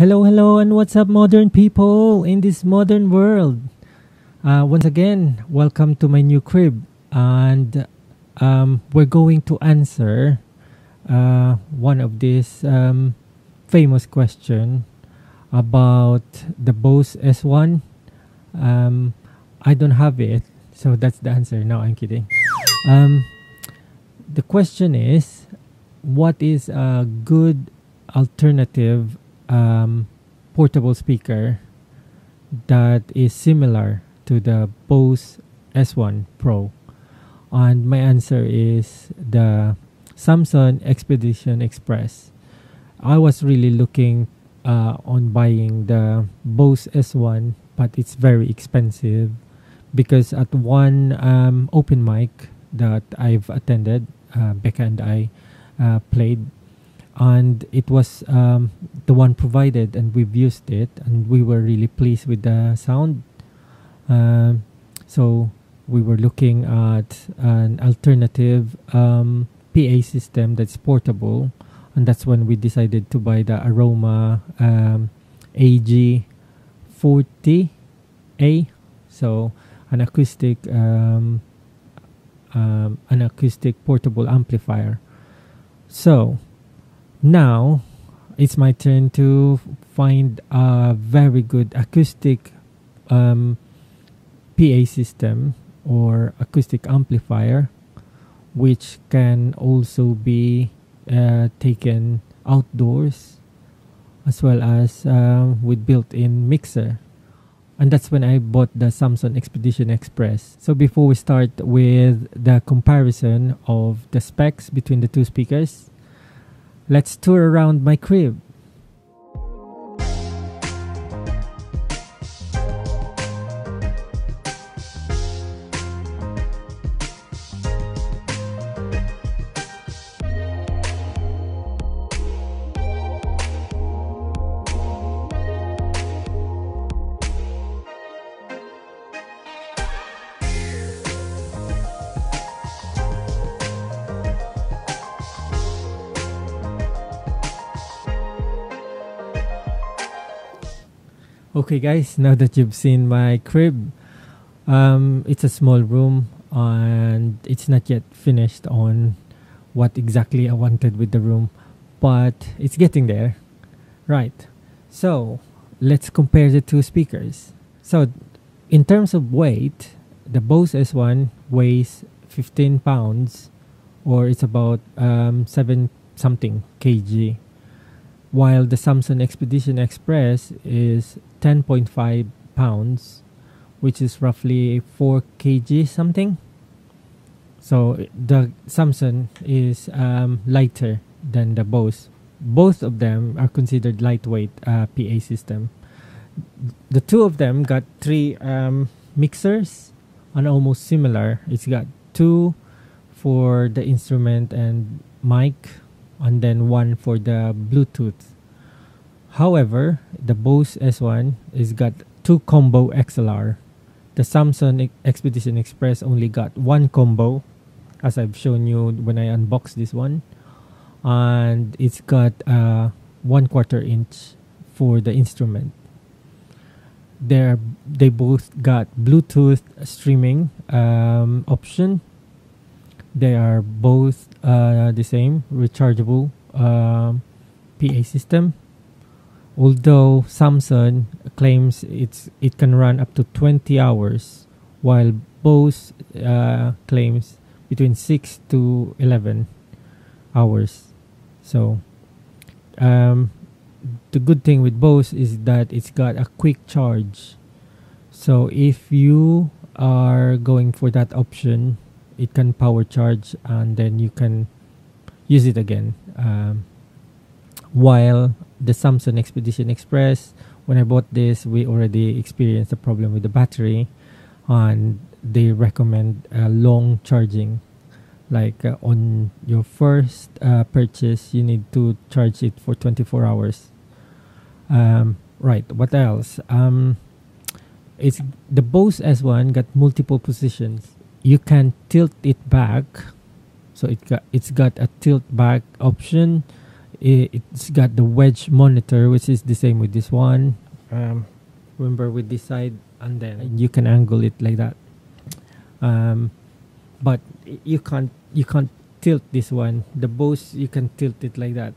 Hello, hello, and what's up, modern people in this modern world? Uh, once again, welcome to my new crib, and um, we're going to answer uh, one of these um, famous question about the Bose S1. Um, I don't have it, so that's the answer. No, I'm kidding. Um, the question is, what is a good alternative um, portable speaker that is similar to the Bose S1 Pro? And my answer is the Samson Expedition Express. I was really looking uh, on buying the Bose S1, but it's very expensive because at one um, open mic that I've attended, uh, Becca and I uh, played, and it was um, the one provided, and we've used it, and we were really pleased with the sound. Um, so we were looking at an alternative um, PA system that's portable, and that's when we decided to buy the Aroma um, AG40A. So an acoustic um, um, an acoustic portable amplifier. So now it's my turn to find a very good acoustic um, PA system or acoustic amplifier which can also be uh, taken outdoors as well as uh, with built-in mixer and that's when I bought the Samson Expedition Express. So before we start with the comparison of the specs between the two speakers, let's tour around my crib. Okay, guys, now that you've seen my crib, um, it's a small room and it's not yet finished on what exactly I wanted with the room, but it's getting there. Right, so let's compare the two speakers. So, in terms of weight, the Bose S1 weighs 15 pounds or it's about um, 7 something kg while the Samson Expedition Express is 10.5 pounds, which is roughly 4 kg something. So the Samson is um, lighter than the Bose. Both of them are considered lightweight uh, PA system. The two of them got three um, mixers and almost similar. It's got two for the instrument and mic and then one for the Bluetooth. However, the Bose S1 is got two combo XLR. The Samson Expedition Express only got one combo, as I've shown you when I unboxed this one, and it's got a one quarter inch for the instrument. They're, they both got Bluetooth streaming um, option they are both uh, the same rechargeable um, PA system. Although Samson claims it's it can run up to 20 hours, while Bose uh, claims between 6 to 11 hours. So, um, the good thing with Bose is that it's got a quick charge. So if you are going for that option, it can power charge and then you can use it again. Um, while the Samson Expedition Express, when I bought this, we already experienced a problem with the battery, and they recommend uh, long charging. Like uh, on your first uh, purchase, you need to charge it for 24 hours. Um, right. What else? Um, it's the Bose S1 got multiple positions you can tilt it back so it got it's got a tilt back option it's got the wedge monitor which is the same with this one. Um, remember with this side and then you can angle it like that. Um, but you can't you can't tilt this one. The Bose you can tilt it like that.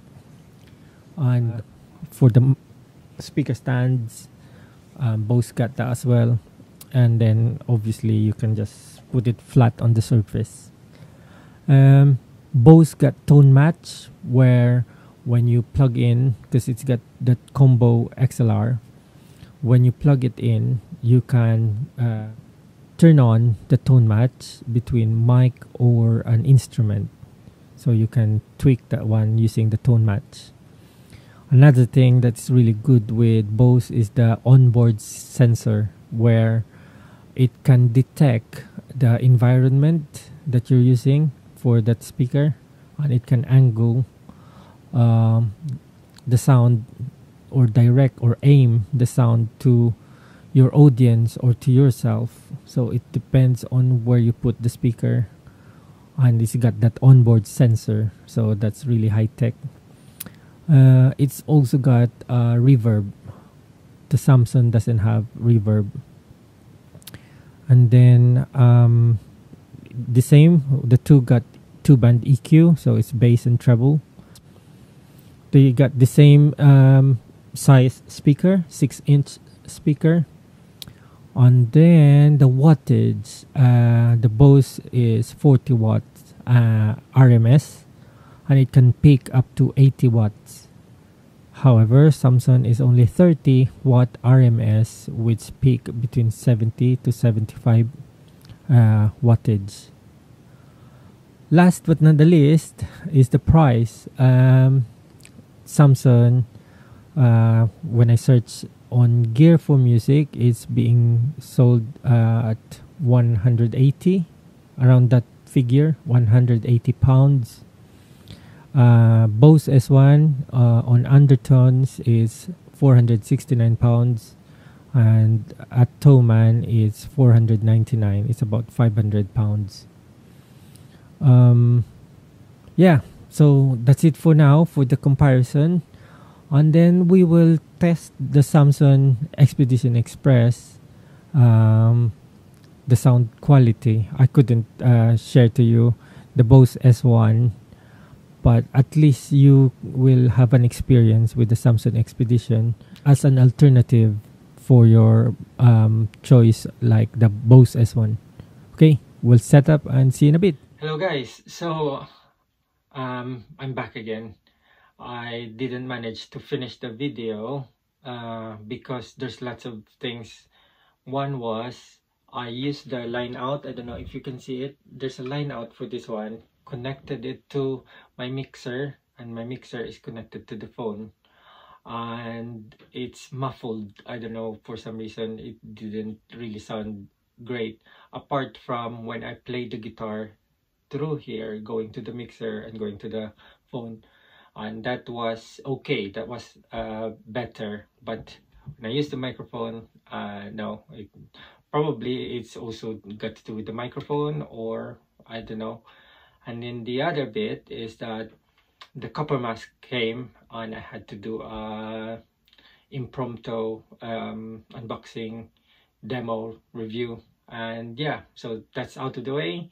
And uh, for the speaker stands um, Bose got that as well. And then obviously you can just put it flat on the surface. Um, Bose got tone match where when you plug in because it's got that combo XLR when you plug it in you can uh, turn on the tone match between mic or an instrument. So you can tweak that one using the tone match. Another thing that's really good with Bose is the onboard sensor where it can detect the environment that you're using for that speaker and it can angle um, the sound or direct or aim the sound to your audience or to yourself. So it depends on where you put the speaker. And it's got that onboard sensor. So that's really high tech. Uh, it's also got uh, reverb. The Samson doesn't have reverb. And then um, the same the two got two band eq so it's bass and treble they got the same um, size speaker, six inch speaker. And then the wattage, uh, the Bose is 40 watts uh, RMS and it can peak up to 80 watts. However, Samson is only 30 watt RMS which peak between 70 to 75 uh, wattage. Last but not the least is the price. Um, Samson uh, when I search on Gear4Music, it's being sold uh, at 180, around that figure, 180 pounds. Uh, Bose S1 uh, on Andertons is 469 pounds, and at Thomann it's 499. It's about 500 pounds. Um, yeah, so that's it for now for the comparison. And then we will test the Samson Expedition Express um, the sound quality. I couldn't uh, share to you the Bose S1 but at least you will have an experience with the Samson Expedition as an alternative for your um, choice like the Bose S1 okay we'll set up and see in a bit. Hello guys. So um, I'm back again I didn't manage to finish the video uh, because there's lots of things. One was I used the line out. I don't know if you can see it. There's a line out for this one. Connected it to my mixer and my mixer is connected to the phone and it's muffled. I don't know for some reason it didn't really sound great apart from when I play the guitar through here going to the mixer and going to the phone. And that was okay. That was uh, better. But when I use the microphone uh, no it, probably it's also got to do with the microphone or I don't know. And then the other bit is that the copper mask came and I had to do a impromptu um, unboxing demo review. And yeah so that's out of the way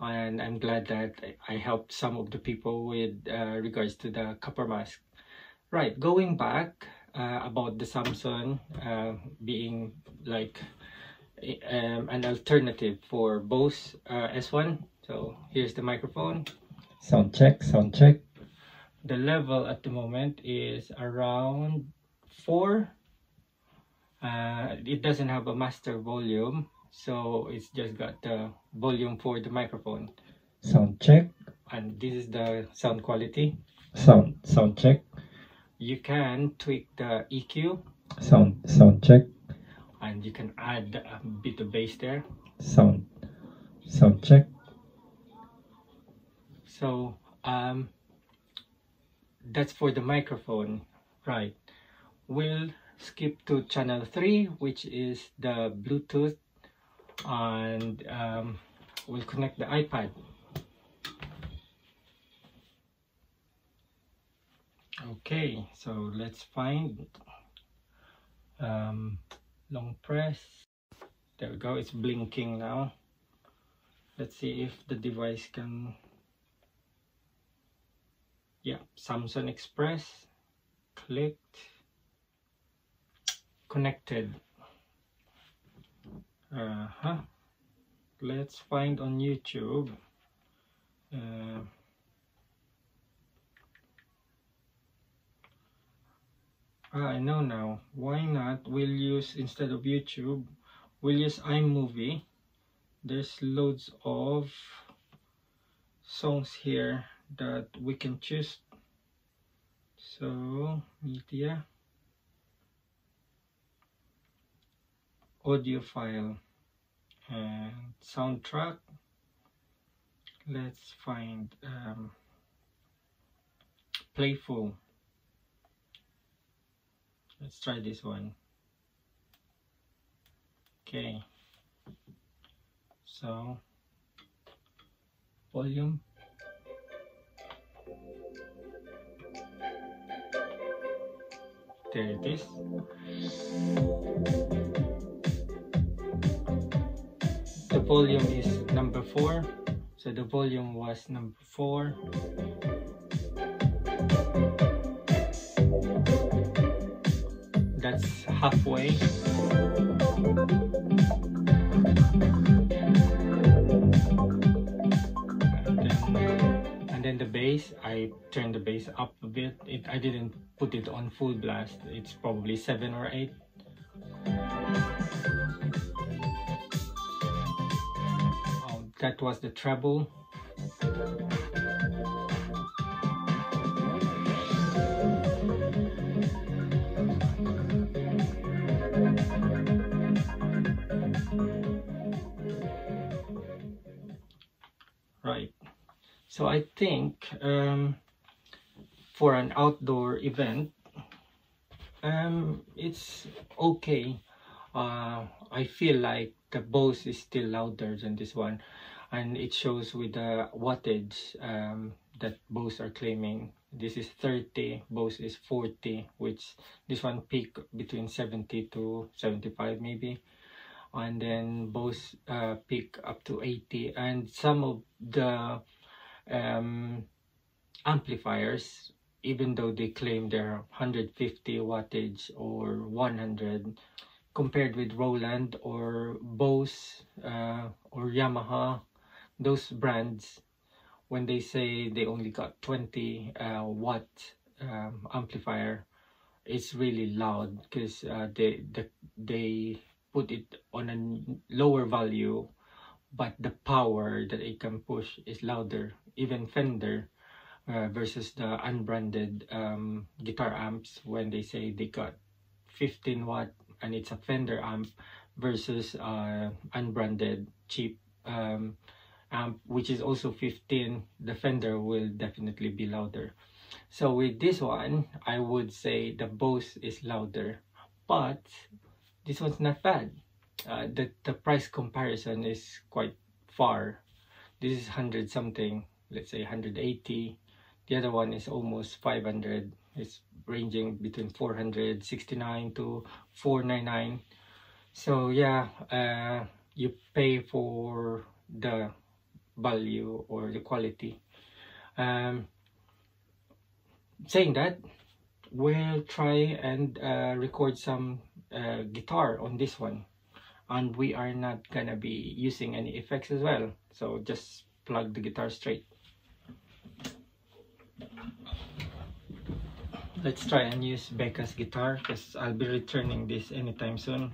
and I'm glad that I helped some of the people with uh, regards to the copper mask. Right, going back uh, about the Samson uh, being like um, an alternative for Bose uh, S1. So here's the microphone. Sound check, sound check. The level at the moment is around 4. Uh, it doesn't have a master volume so it's just got the volume for the microphone. Sound check. And this is the sound quality. Sound sound check. You can tweak the EQ sound sound check. And you can add a bit of bass there. Sound sound check. So um that's for the microphone right? We'll skip to channel 3 which is the bluetooth and um, we'll connect the iPad. Okay so let's find um, long press. There we go it's blinking now. Let's see if the device can yeah Samson Express clicked connected uh-huh let's find on YouTube uh, Ah, I know now. Why not? We'll use, instead of YouTube, we'll use iMovie. There's loads of songs here that we can choose. So, media, audio file, and soundtrack. Let's find um, Playful. Let's try this one. Okay. So, volume. There it is. Volume is number 4. So the volume was number 4. that's halfway and then, the bass I turned the bass up a bit it I didn't put it on full blast it's probably 7 or 8 that was the treble. Right. So I think um, for an outdoor event um, it's okay. Uh, I feel like the Bose is still louder than this one. And it shows with the wattage um, that Bose are claiming. This is 30 Bose is 40 which this one peak between 70 to 75 maybe. And then Bose uh, peak up to 80 and some of the um, amplifiers even though they claim they're 150 wattage or 100 compared with Roland or Bose uh, or Yamaha those brands when they say they only got 20 uh, watt um, amplifier it's really loud because uh, they, they they put it on a lower value but the power that it can push is louder even Fender uh, versus the unbranded um, guitar amps when they say they got 15 watt and it's a Fender amp versus uh, unbranded cheap um, amp which is also 15 the Fender will definitely be louder. So with this one I would say the Bose is louder but this one's not bad. Uh, the, the price comparison is quite far. This is 100 something let's say 180 the other one is almost 500 it's ranging between 469 to 499 so yeah uh, you pay for the value or the quality. Um, saying that we'll try and uh, record some uh, guitar on this one. And we are not gonna be using any effects as well. So just plug the guitar straight let's try and use Becca's guitar because I'll be returning this anytime soon.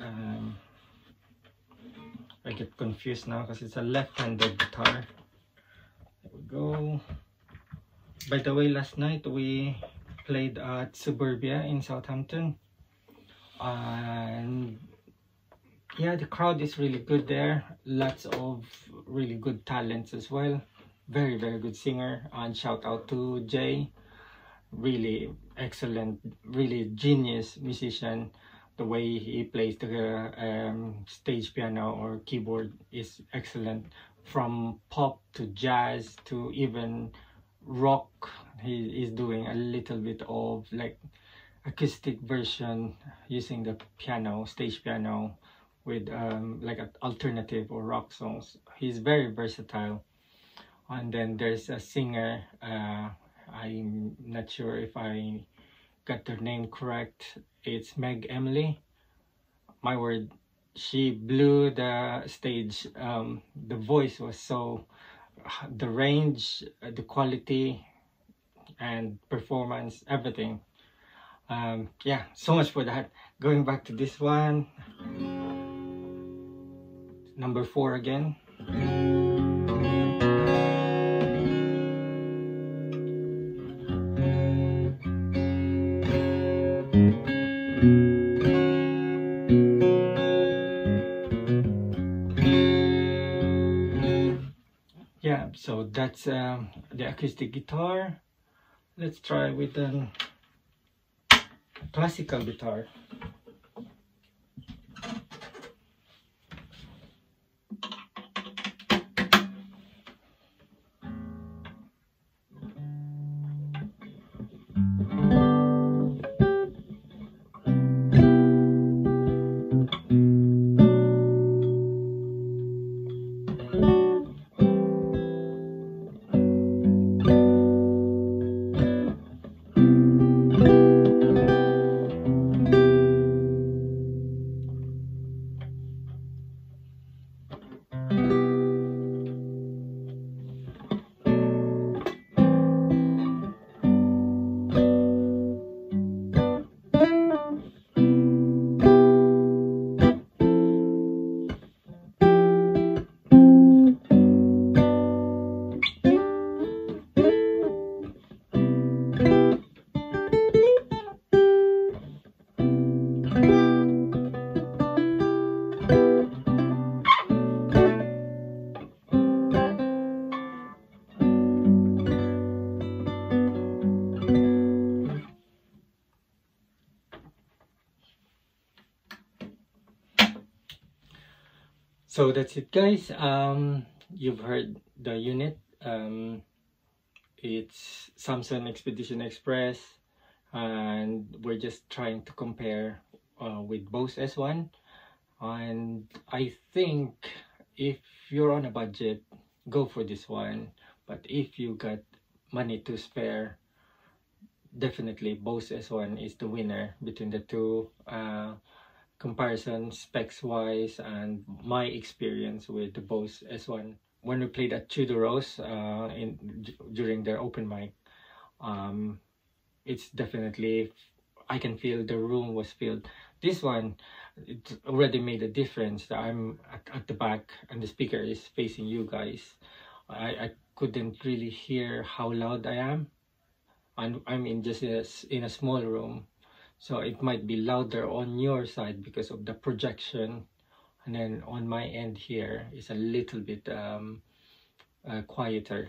Um, I get confused now because it's a left-handed guitar. There we go. By the way last night we played at Suburbia in Southampton. And yeah the crowd is really good there. Lots of really good talents as well. Very very good singer. And shout out to Jay really excellent really genius musician the way he plays the um, stage piano or keyboard is excellent. From pop to jazz to even rock he is doing a little bit of like acoustic version using the piano stage piano with um, like an alternative or rock songs. He's very versatile. And then there's a singer uh, I'm not sure if I got their name correct. It's Meg Emily. My word she blew the stage. Um, the voice was so the range the quality and performance everything. Um, yeah so much for that. Going back to this one. Number four again that's um, the acoustic guitar. Let's try with a classical guitar so that's it guys. Um you've heard the unit. Um it's samson expedition express and we're just trying to compare uh, with bose s1 and i think if you're on a budget go for this one. But if you got money to spare definitely bose s1 is the winner between the two. Uh, comparison specs wise and my experience with the Bose S1 when we played at Tudorose uh, in during their open mic um, it's definitely I can feel the room was filled. This one it already made a difference that I'm at, at the back and the speaker is facing you guys. I, I couldn't really hear how loud I am. And I'm in just a, in a small room so it might be louder on your side because of the projection. And then on my end here is a little bit um, uh, quieter.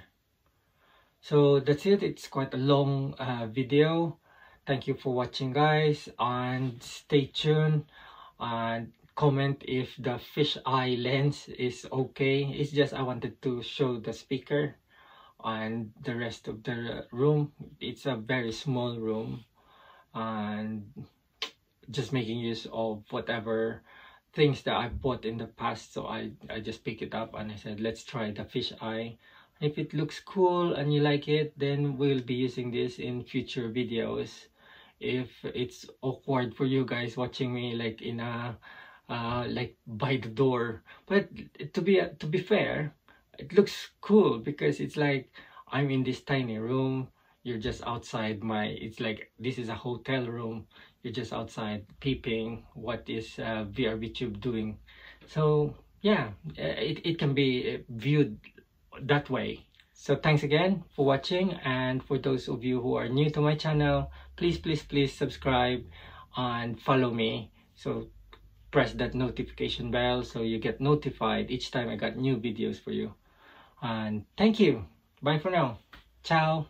So that's it. It's quite a long uh, video. Thank you for watching guys. And stay tuned. And comment if the fish eye lens is okay. It's just i wanted to show the speaker and the rest of the room. It's a very small room and just making use of whatever things that I bought in the past. So I, I just pick it up and I said let's try the fish eye. If it looks cool and you like it then we'll be using this in future videos. If it's awkward for you guys watching me like in a uh, like by the door. But to be to be fair it looks cool because it's like I'm in this tiny room you're just outside my it's like this is a hotel room. You're just outside peeping what is uh, VRBTube doing. So yeah uh, it, it can be uh, viewed that way. So thanks again for watching. And for those of you who are new to my channel please please please subscribe and follow me. So press that notification bell so you get notified each time I got new videos for you. And thank you. Bye for now. Ciao